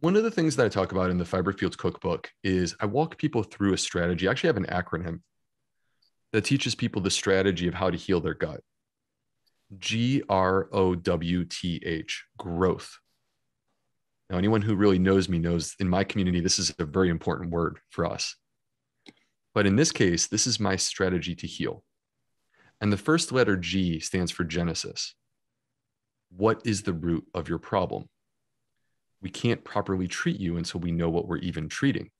one of the things that I talk about in the Fiber Fueled cookbook is I walk people through a strategy. I actually have an acronym that teaches people the strategy of how to heal their gut. G R O W T H, growth. Now, anyone who really knows me knows in my community, this is a very important word for us. But in this case, this is my strategy to heal. And the first letter G stands for Genesis. What is the root of your problem? We can't properly treat you until we know what we're even treating.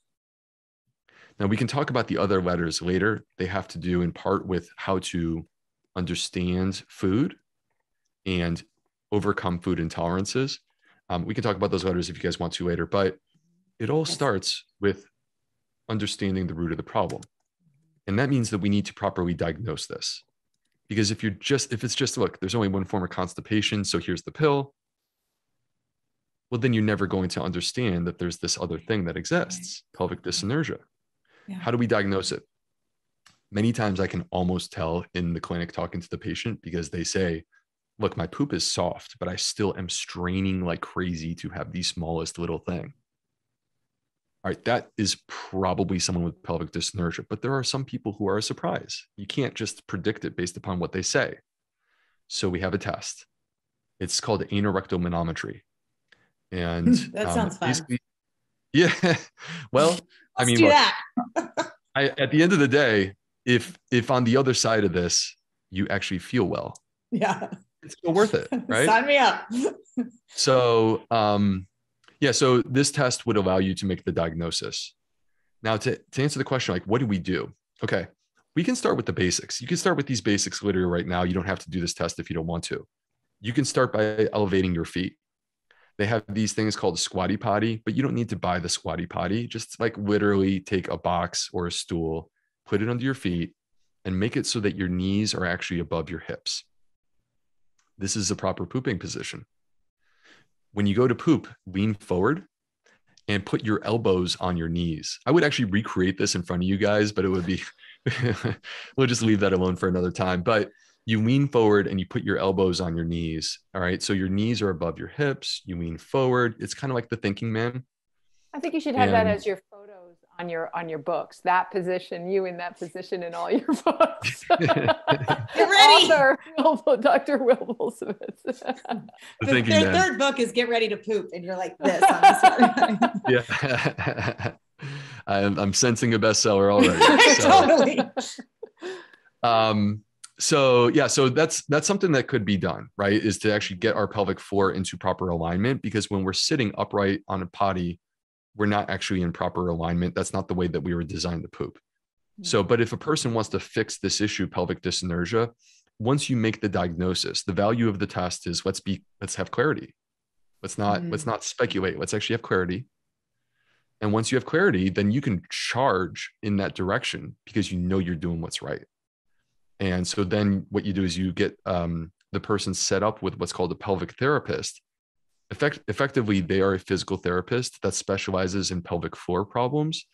Now, we can talk about the other letters later. They have to do in part with how to understand food and overcome food intolerances. Um, we can talk about those letters if you guys want to later, but it all starts with understanding the root of the problem. And that means that we need to properly diagnose this. Because if you're just, if it's just, look, there's only one form of constipation, so here's the pill, well, then you're never going to understand that there's this other thing that exists pelvic dyssynergia. Yeah. How do we diagnose it? Many times I can almost tell in the clinic talking to the patient because they say, look, my poop is soft, but I still am straining like crazy to have the smallest little thing. All right, that is probably someone with pelvic dyssynergia, but there are some people who are a surprise. You can't just predict it based upon what they say. So we have a test. It's called anorectal manometry. And that um, sounds fun. Yeah. well, I mean, look, I, at the end of the day, if if on the other side of this you actually feel well, yeah, it's still worth it, right? Sign me up. so, um, yeah, so this test would allow you to make the diagnosis. Now, to, to answer the question, like, what do we do? Okay, we can start with the basics. You can start with these basics literally right now. You don't have to do this test if you don't want to. You can start by elevating your feet. They have these things called squatty potty, but you don't need to buy the squatty potty. Just like literally take a box or a stool, put it under your feet, and make it so that your knees are actually above your hips. This is a proper pooping position. When you go to poop, lean forward and put your elbows on your knees. I would actually recreate this in front of you guys, but it would be, we'll just leave that alone for another time. But you lean forward and you put your elbows on your knees. All right. So your knees are above your hips. You lean forward. It's kind of like the thinking man. I think you should have and, that as your photos on your on your books. That position, you in that position in all your books. Get ready, Author, Dr. Will Smith. the, the their third book is "Get Ready to Poop," and you're like this. On this yeah, I'm, I'm sensing a bestseller already. So. totally. Um, so yeah so that's that's something that could be done right is to actually get our pelvic floor into proper alignment because when we're sitting upright on a potty we're not actually in proper alignment. That's not the way that we were designed to poop. So but if a person wants to fix this issue pelvic dyssynergia once you make the diagnosis the value of the test is let's be let's have clarity. Let's not mm-hmm. let's not speculate. Let's actually have clarity. And once you have clarity then you can charge in that direction because you know you're doing what's right and so then what you do is you get um, the person set up with what's called a pelvic therapist. Effect- effectively, they are a physical therapist that specializes in pelvic floor problems.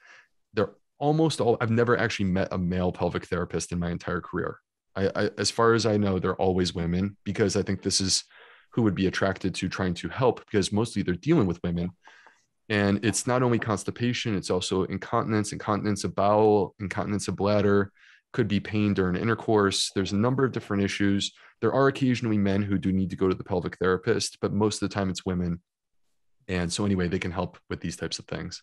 They're almost all, I've never actually met a male pelvic therapist in my entire career. I, I, as far as I know, they're always women because I think this is who would be attracted to trying to help because mostly they're dealing with women. And it's not only constipation, it's also incontinence, incontinence of bowel, incontinence of bladder, could be pain during intercourse. There's a number of different issues. There are occasionally men who do need to go to the pelvic therapist, but most of the time it's women. And so, anyway, they can help with these types of things.